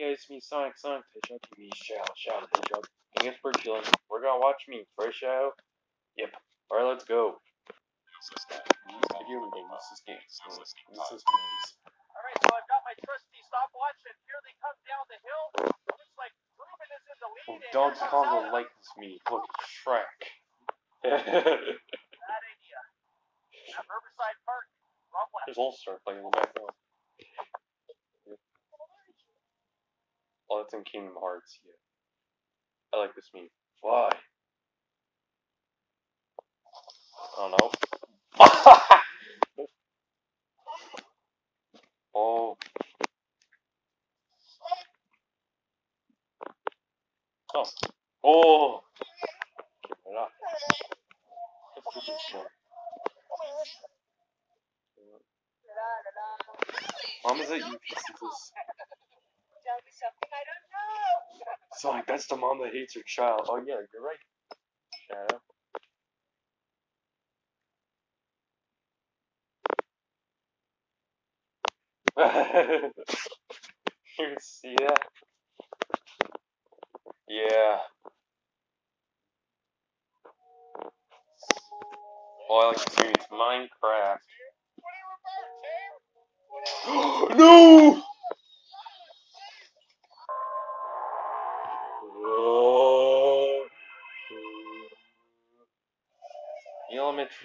Yeah, it's me, Sonic, Sonic the Hedgehog TV, shout, shout, Hedgehog. And it's for chilling. We're gonna watch me a show. Yep. Alright, let's go. Video this is games. This is movies. Alright, so I've got my trusty stopwatch, and here they come down the hill. Looks like Ruben is in the lead. Oh, and Dogs here comes Congo Zelda. likes me. Look, Shrek. Bad idea. At Riverside Park. There's playing in the background. Oh, that's in Kingdom Hearts, yeah. I like this meme. Why? I don't know. oh. Oh. Oh. Get it up. Let's do this one. Mom, is that you can see this? Tell me something I don't know. Sonic, that's the mom that hates her child. Oh yeah, you're right. Shadow. you see that? Yeah. Oh, I like to experience Minecraft. no!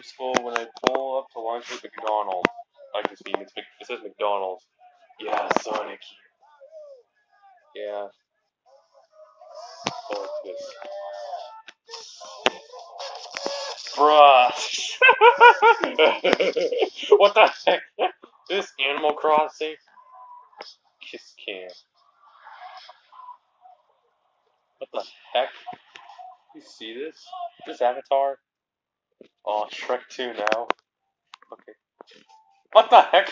School, when I pull up to lunch at McDonald's, I this meme. It's it says McDonald's. Yeah, Sonic. Yeah. This. Bruh. what the heck? This Animal Crossing? Kiss cam. What the heck? You see this? This Avatar? Oh, Shrek 2 now. Okay. What the heck?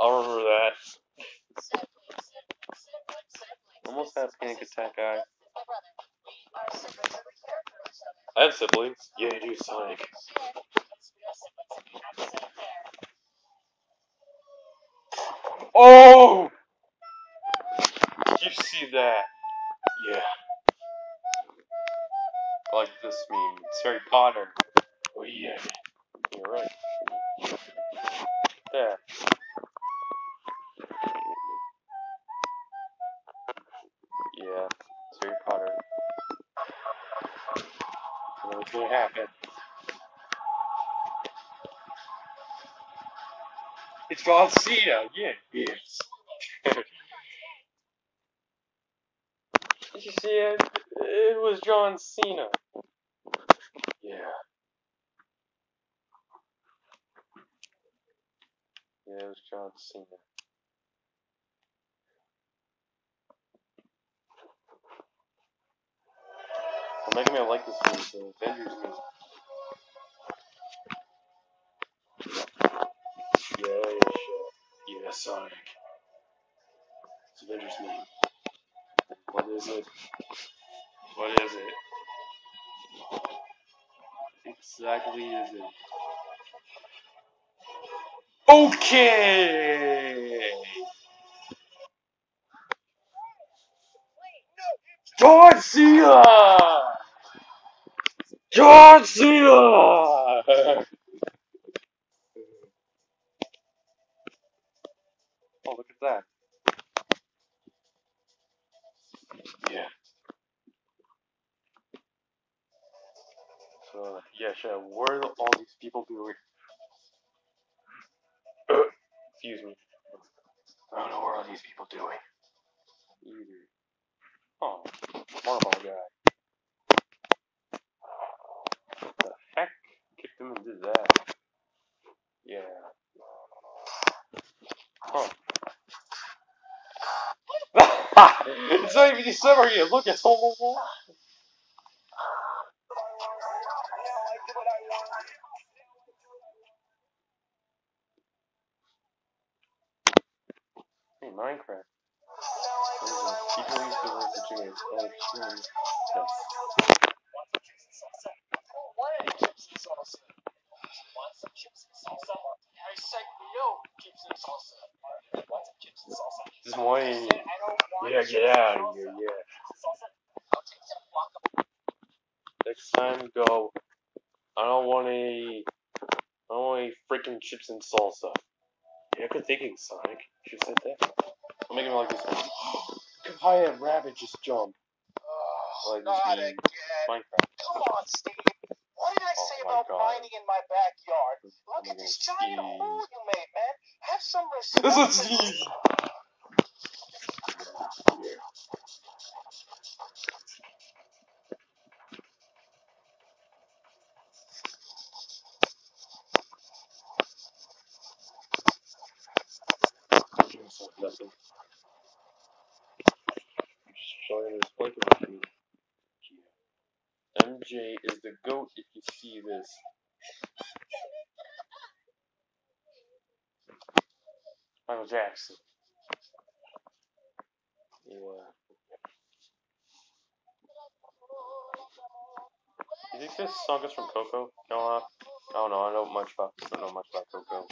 I'll remember that. Almost have panic attack guy. I have siblings. Yeah, you do, Sonic. Oh! You see that? Yeah. I like this meme. It's Harry Potter. Yeah. You're right. There. Yeah. It's Harry Potter. What's gonna happen. It's John Cena. Yeah. Yes. Did you see it? It was John Cena. Yeah. Yeah, it was John Cena. Well, making me like this movie, the Avengers movie. Yeah, yeah, sure. Yeah, Sonic. It's Avengers movie. What is it? What is it? Exactly is it? Okay! John Cena! John Cena! oh, look at that. Yeah. So, yeah, sure. What are all these people doing? Excuse me. I don't know what are these people doing. Either. Oh, Marble guy. What the heck? Kicked him and did that. Yeah. Huh. it's not even December yet. Look, it's almost Want some chips and salsa? This morning. I said I don't want Yeah, get out of here, yeah. Next time, go. I don't want any. I don't want any freaking chips and salsa. You're thinking, Sonic. You said that. I'm making it like this. Look how rabbit just jumped. Oh, Like not again. Minecraft. Come on, Steve. What did I Oh say about God. mining in my backyard? Look at this gonna giant Steve. hole you made, man. Have some respect. This is Steve. So nothing. Just MJ is the goat if you see this. Michael Jackson. Yeah. You think this song is from Coco? No, uh, I don't know. I don't know much about. Don't know much about Coco.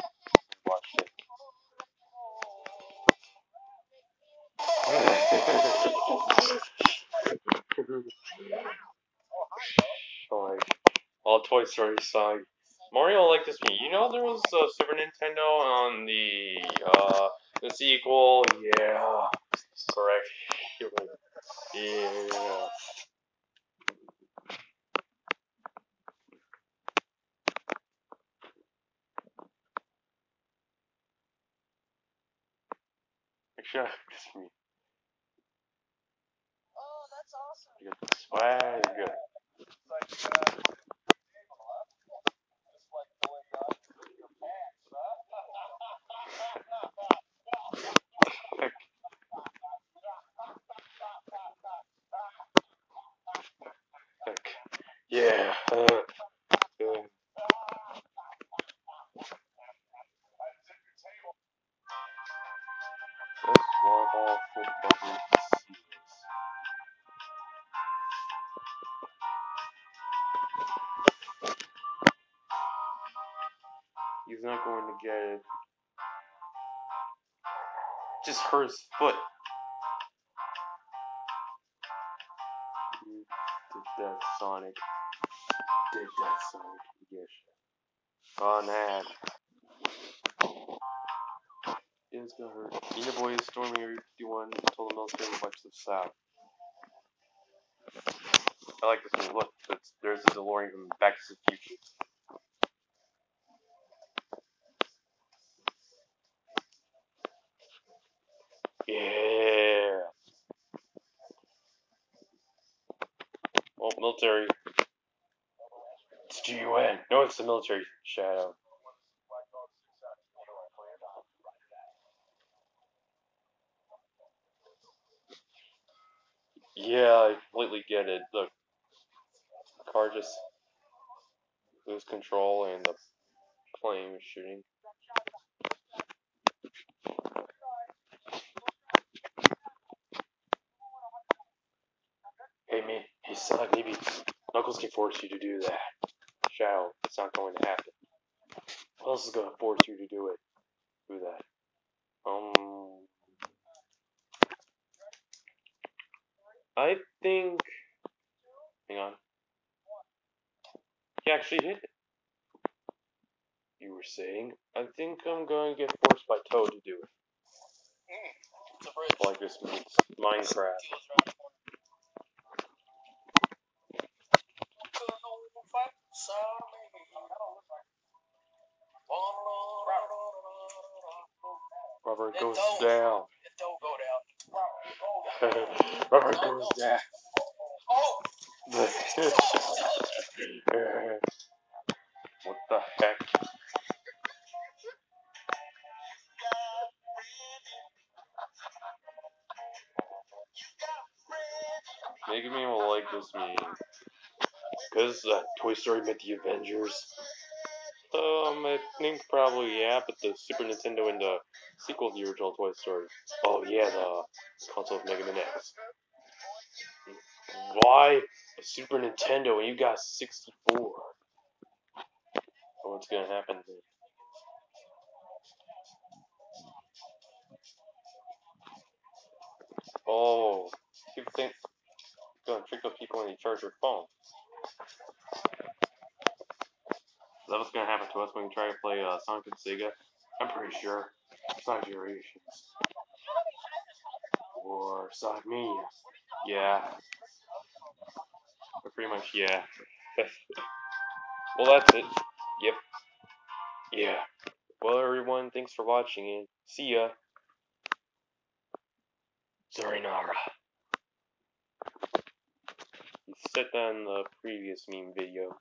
Like all Toy Story song. Mario like this one. You know there was a Super Nintendo on the uh the sequel. Yeah, correct. Yeah. Actually, me. Oh, that's awesome. You got the swag. It's like, uh, table, huh? Just like the way you unzip your pants, huh? Heck. Yeah. Uh. He's not going to get it. Just hurt his foot. Did that, Sonic. Did that, Sonic. Yes. Oh, man. It's gonna hurt. Ninja Boy is storming Area 51 told the military to watch the south. I like this one. Look, there's the DeLorean from Back to the Future. Yeah. Oh, military. GUN. No, it's the military shadow. Yeah, I completely get it. The car just lose control and the plane was shooting. Hey, man. Hey, Sonic, maybe Knuckles can force you to do that. Shadow, it's not going to happen. What else is going to force you to do it? Do that. Um. I think. Hang on. He actually hit it. You were saying? I think I'm going to get forced by Toad to do it. Bridge. Like this means Minecraft. Rubber goes down. It don't go down. Rubber goes oh. down. Oh! what the heck? Mega Man will like this meme. Because uh, Toy Story met the Avengers. Um, I think probably yeah, but the Super Nintendo and the sequel to the original Toy Story. Oh yeah, the console of Mega Man X. Why a Super Nintendo when you got 64? What's gonna happen? Oh, people think gonna trick those people when you charge your phone. Is that what's gonna happen to us when we try to play uh, Sonic and Sega? I'm pretty sure. Sonic Generations. Or Sonic Mania. Yeah. But pretty much, yeah. well, that's it. Yep. Yeah. Well, everyone, thanks for watching and see ya. Zarinara. You said that in the previous meme video.